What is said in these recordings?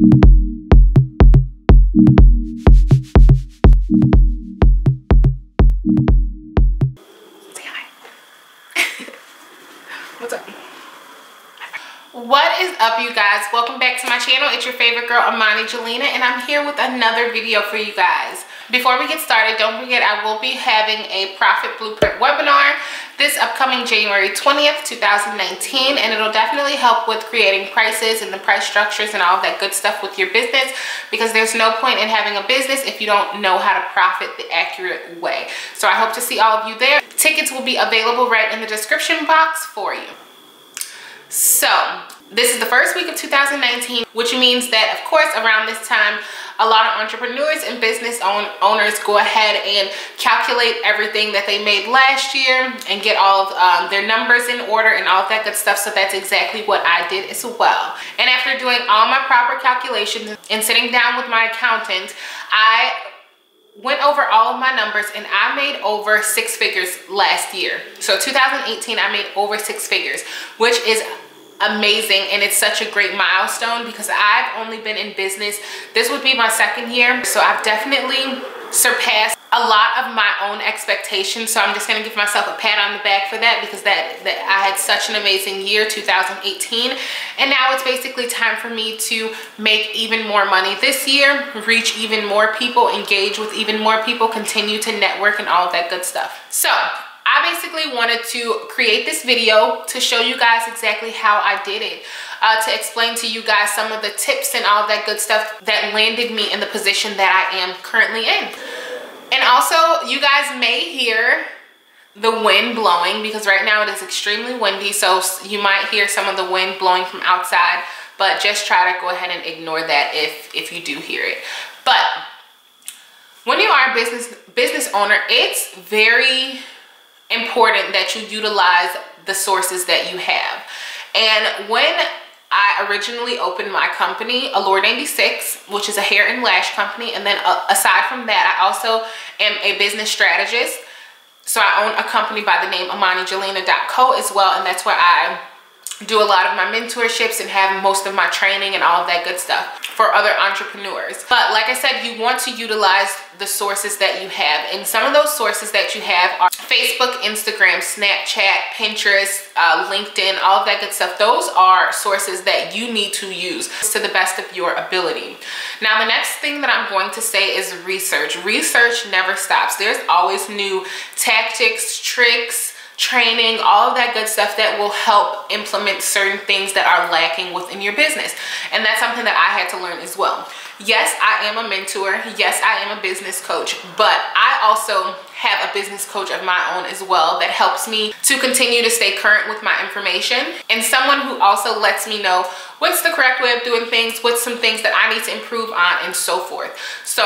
What's up? What is up you guys? Welcome back to my channel. It's your favorite girl Imani Jelena and I'm here with another video for you guys. Before we get started, don't forget I will be having a profit blueprint webinar this upcoming January 20th, 2019 and it'll definitely help with creating prices and the price structures and all that good stuff with your business because there's no point in having a business if you don't know how to profit the accurate way. So I hope to see all of you there. Tickets will be available right in the description box for you. So this is the first week of 2019, which means that of course around this time, a lot of entrepreneurs and business own owners go ahead and calculate everything that they made last year and get all of um, their numbers in order and all that good stuff. So that's exactly what I did as well. And after doing all my proper calculations and sitting down with my accountant, I went over all of my numbers and I made over six figures last year. So 2018, I made over six figures, which is amazing and it's such a great milestone because I've only been in business this would be my second year so I've definitely surpassed a lot of my own expectations so I'm just gonna give myself a pat on the back for that because that, that I had such an amazing year 2018 and now it's basically time for me to make even more money this year reach even more people engage with even more people continue to network and all that good stuff. So I basically wanted to create this video to show you guys exactly how I did it. Uh, to explain to you guys some of the tips and all that good stuff that landed me in the position that I am currently in. And also, you guys may hear the wind blowing because right now it is extremely windy. So you might hear some of the wind blowing from outside, but just try to go ahead and ignore that if, if you do hear it. But when you are a business, business owner, it's very important that you utilize the sources that you have. And when I originally opened my company, Allure 96, which is a hair and lash company. And then uh, aside from that, I also am a business strategist. So I own a company by the name ImaniJelena.co as well. And that's where I do a lot of my mentorships and have most of my training and all of that good stuff for other entrepreneurs. But like I said, you want to utilize the sources that you have. And some of those sources that you have are Facebook, Instagram, Snapchat, Pinterest, uh, LinkedIn, all of that good stuff. Those are sources that you need to use to the best of your ability. Now, the next thing that I'm going to say is research. Research never stops. There's always new tactics, tricks, training, all of that good stuff that will help implement certain things that are lacking within your business. And that's something that I had to learn as well. Yes, I am a mentor. Yes, I am a business coach, but I also have a business coach of my own as well that helps me to continue to stay current with my information and someone who also lets me know what's the correct way of doing things, what's some things that I need to improve on and so forth. So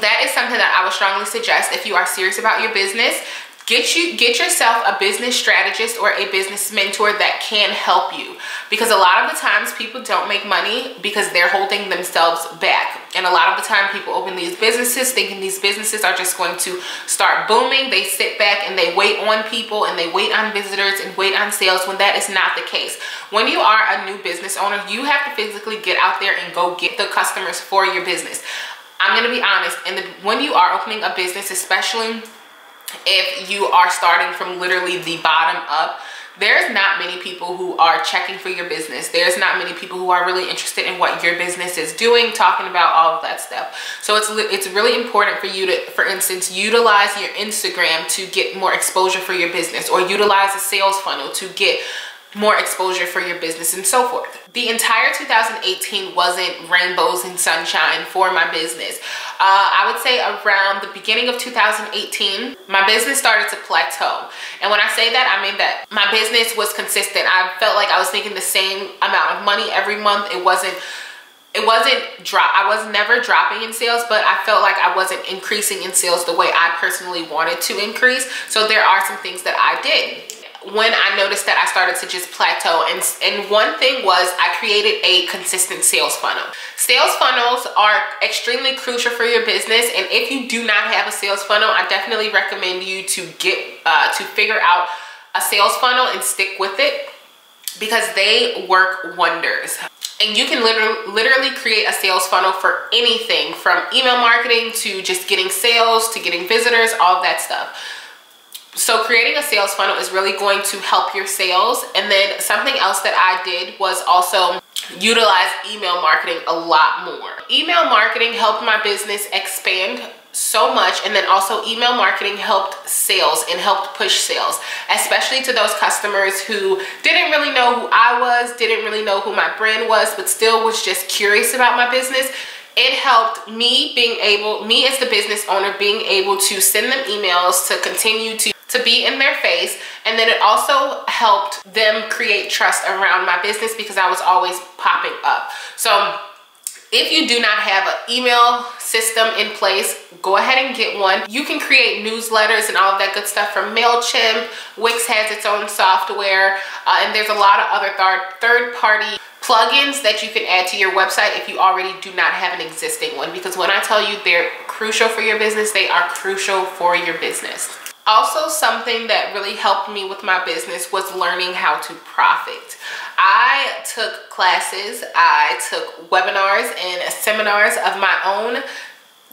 that is something that I would strongly suggest if you are serious about your business get you get yourself a business strategist or a business mentor that can help you. Because a lot of the times people don't make money because they're holding themselves back. And a lot of the time people open these businesses thinking these businesses are just going to start booming. They sit back and they wait on people and they wait on visitors and wait on sales when that is not the case. When you are a new business owner you have to physically get out there and go get the customers for your business. I'm gonna be honest, and when you are opening a business, especially if you are starting from literally the bottom up there's not many people who are checking for your business. There's not many people who are really interested in what your business is doing talking about all of that stuff. So it's it's really important for you to for instance utilize your instagram to get more exposure for your business or utilize a sales funnel to get more exposure for your business and so forth. The entire 2018 wasn't rainbows and sunshine for my business. Uh, I would say around the beginning of 2018, my business started to plateau. And when I say that, I mean that my business was consistent. I felt like I was making the same amount of money every month. It wasn't it wasn't drop i was never dropping in sales but i felt like i wasn't increasing in sales the way i personally wanted to increase so there are some things that i did when I noticed that I started to just plateau. And, and one thing was I created a consistent sales funnel. Sales funnels are extremely crucial for your business. And if you do not have a sales funnel, I definitely recommend you to get, uh, to figure out a sales funnel and stick with it because they work wonders. and you can literally, literally create a sales funnel for anything from email marketing to just getting sales to getting visitors, all that stuff. So creating a sales funnel is really going to help your sales. And then something else that I did was also utilize email marketing a lot more. Email marketing helped my business expand so much and then also email marketing helped sales and helped push sales especially to those customers who didn't really know who I was didn't really know who my brand was but still was just curious about my business it helped me being able me as the business owner being able to send them emails to continue to to be in their face and then it also helped them create trust around my business because I was always popping up so if you do not have an email system in place, go ahead and get one. You can create newsletters and all of that good stuff from MailChimp. Wix has its own software, uh, and there's a lot of other third-party plugins that you can add to your website if you already do not have an existing one. Because when I tell you they're crucial for your business, they are crucial for your business. Also, something that really helped me with my business was learning how to profit. I took classes, I took webinars and seminars of my own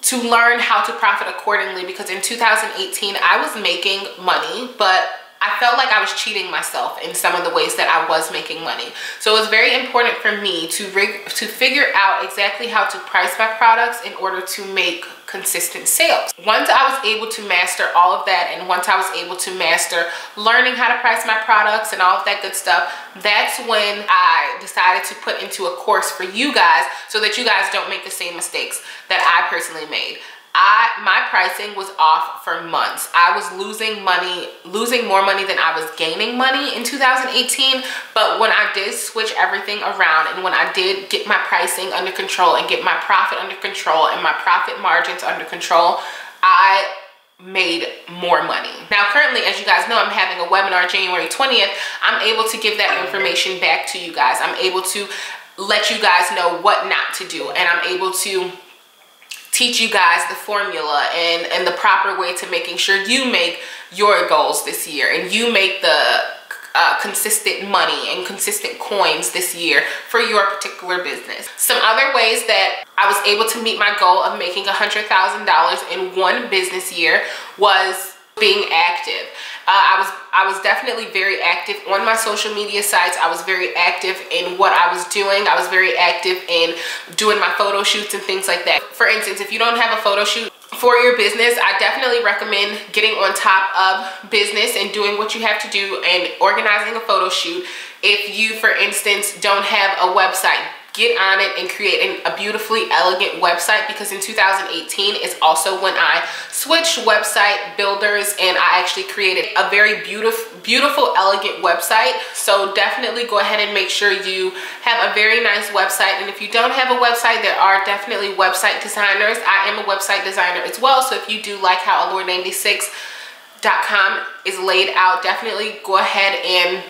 to learn how to profit accordingly because in 2018 I was making money but I felt like I was cheating myself in some of the ways that I was making money. So it was very important for me to to figure out exactly how to price my products in order to make consistent sales. Once I was able to master all of that and once I was able to master learning how to price my products and all of that good stuff, that's when I decided to put into a course for you guys so that you guys don't make the same mistakes that I personally made. I my pricing was off for months. I was losing money, losing more money than I was gaining money in 2018. But when I did switch everything around and when I did get my pricing under control and get my profit under control and my profit margins under control, I made more money. Now currently, as you guys know, I'm having a webinar January 20th. I'm able to give that information back to you guys. I'm able to let you guys know what not to do and I'm able to teach you guys the formula and, and the proper way to making sure you make your goals this year and you make the uh, consistent money and consistent coins this year for your particular business. Some other ways that I was able to meet my goal of making $100,000 in one business year was being active. Uh, I was I was definitely very active on my social media sites. I was very active in what I was doing. I was very active in doing my photo shoots and things like that. For instance, if you don't have a photo shoot for your business, I definitely recommend getting on top of business and doing what you have to do and organizing a photo shoot. If you, for instance, don't have a website, get on it and create an, a beautifully elegant website because in 2018 is also when I switched website builders and I actually created a very beautiful, beautiful, elegant website. So definitely go ahead and make sure you have a very nice website. And if you don't have a website, there are definitely website designers. I am a website designer as well. So if you do like how allure96.com is laid out, definitely go ahead and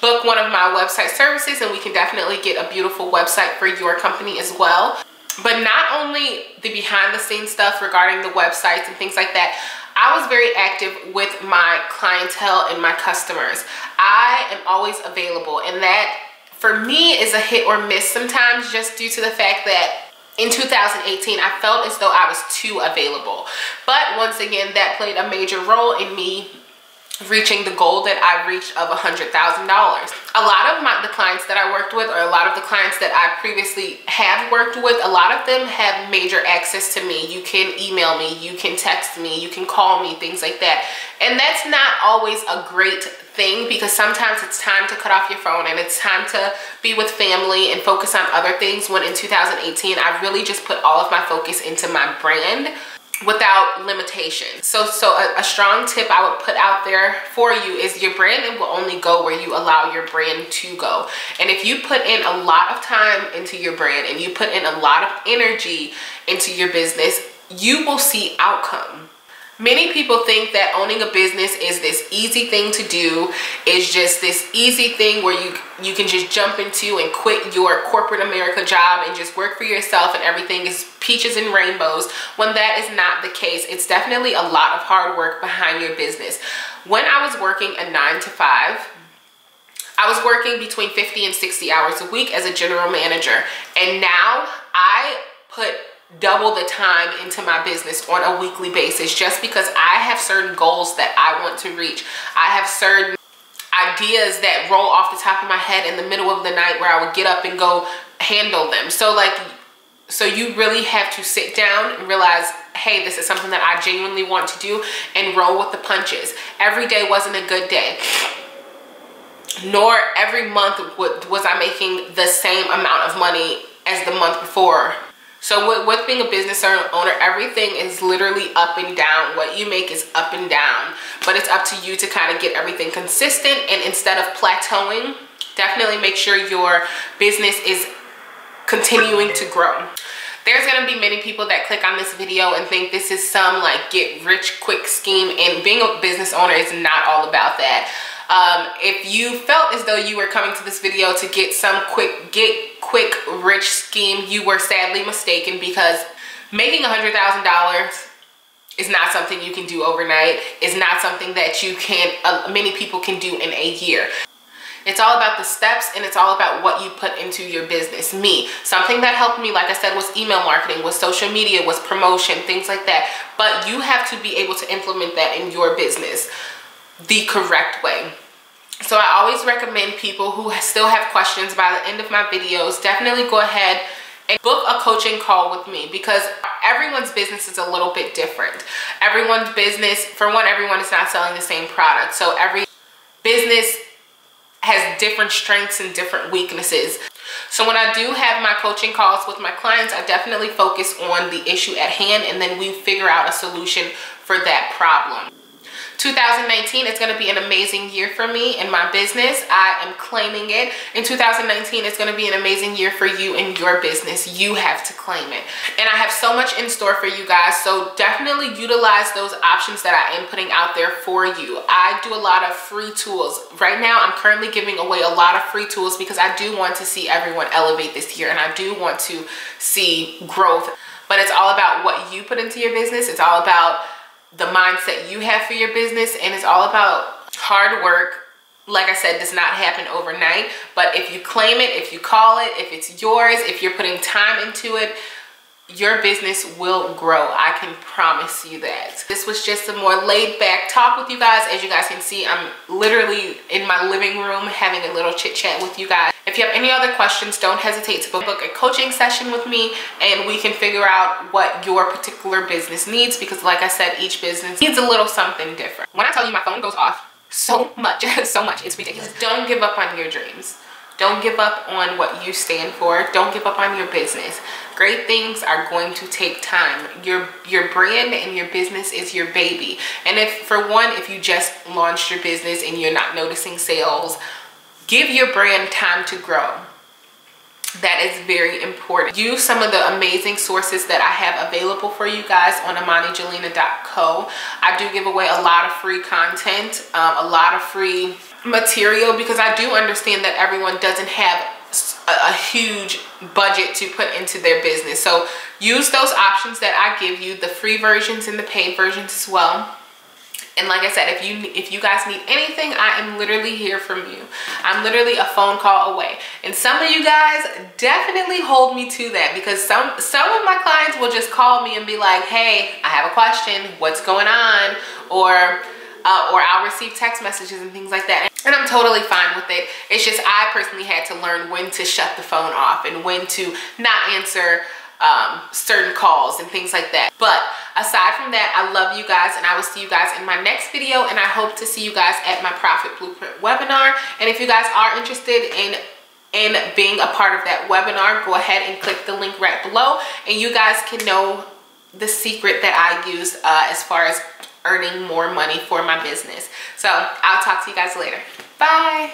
book one of my website services and we can definitely get a beautiful website for your company as well. But not only the behind the scenes stuff regarding the websites and things like that, I was very active with my clientele and my customers. I am always available and that for me is a hit or miss sometimes just due to the fact that in 2018 I felt as though I was too available. But once again that played a major role in me reaching the goal that I reached of a $100,000. A lot of my, the clients that I worked with or a lot of the clients that I previously have worked with, a lot of them have major access to me. You can email me, you can text me, you can call me, things like that. And that's not always a great thing because sometimes it's time to cut off your phone and it's time to be with family and focus on other things when in 2018 I really just put all of my focus into my brand without limitation. So, so a, a, strong tip I would put out there for you is your brand will only go where you allow your brand to go. And if you put in a lot of time into your brand and you put in a lot of energy into your business, you will see outcome. Many people think that owning a business is this easy thing to do, is just this easy thing where you, you can just jump into and quit your corporate America job and just work for yourself and everything is peaches and rainbows when that is not the case. It's definitely a lot of hard work behind your business. When I was working a nine to five, I was working between 50 and 60 hours a week as a general manager. And now I put double the time into my business on a weekly basis just because I have certain goals that I want to reach. I have certain ideas that roll off the top of my head in the middle of the night where I would get up and go handle them. So like, so you really have to sit down and realize, hey, this is something that I genuinely want to do and roll with the punches. Every day wasn't a good day nor every month was I making the same amount of money as the month before so with, with, being a business owner, everything is literally up and down. What you make is up and down, but it's up to you to kind of get everything consistent. And instead of plateauing, definitely make sure your business is continuing to grow. There's gonna be many people that click on this video and think this is some like get rich quick scheme and being a business owner is not all about that. Um, if you felt as though you were coming to this video to get some quick, get quick rich scheme, you were sadly mistaken because making $100,000 is not something you can do overnight. It's not something that you can, uh, many people can do in a year. It's all about the steps and it's all about what you put into your business. Me, something that helped me, like I said, was email marketing, was social media, was promotion, things like that. But you have to be able to implement that in your business the correct way. So I always recommend people who still have questions by the end of my videos, definitely go ahead and book a coaching call with me because everyone's business is a little bit different. Everyone's business, for one, everyone is not selling the same product. So every business has different strengths and different weaknesses. So when I do have my coaching calls with my clients, I definitely focus on the issue at hand and then we figure out a solution for that problem. 2019 is going to be an amazing year for me in my business. I am claiming it. In 2019, it's going to be an amazing year for you and your business. You have to claim it. And I have so much in store for you guys. So definitely utilize those options that I am putting out there for you. I do a lot of free tools. Right now, I'm currently giving away a lot of free tools because I do want to see everyone elevate this year and I do want to see growth. But it's all about what you put into your business. It's all about the mindset you have for your business and it's all about hard work like I said, does not happen overnight. But if you claim it, if you call it, if it's yours, if you're putting time into it, your business will grow. I can promise you that. This was just a more laid back talk with you guys. As you guys can see, I'm literally in my living room having a little chit chat with you guys. If you have any other questions, don't hesitate to book a coaching session with me and we can figure out what your particular business needs because like I said, each business needs a little something different. When I tell you my phone goes off so much, so much, it's ridiculous. Don't give up on your dreams. Don't give up on what you stand for. Don't give up on your business. Great things are going to take time. Your your brand and your business is your baby. And if for one, if you just launched your business and you're not noticing sales Give your brand time to grow. That is very important. Use some of the amazing sources that I have available for you guys on imanijelena.co. I do give away a lot of free content, um, a lot of free material because I do understand that everyone doesn't have a, a, huge budget to put into their business. So use those options that I give you, the free versions and the paid versions as well and like I said, if you if you guys need anything, I am literally here from you. I'm literally a phone call away. And some of you guys definitely hold me to that because some some of my clients will just call me and be like, "Hey, I have a question. What's going on?" or uh, or I'll receive text messages and things like that. And I'm totally fine with it. It's just I personally had to learn when to shut the phone off and when to not answer um, certain calls and things like that. But aside from that, I love you guys and I will see you guys in my next video and I hope to see you guys at my Profit Blueprint webinar. And if you guys are interested in in being a part of that webinar, go ahead and click the link right below and you guys can know the secret that I use uh, as far as earning more money for my business. So I'll talk to you guys later. Bye.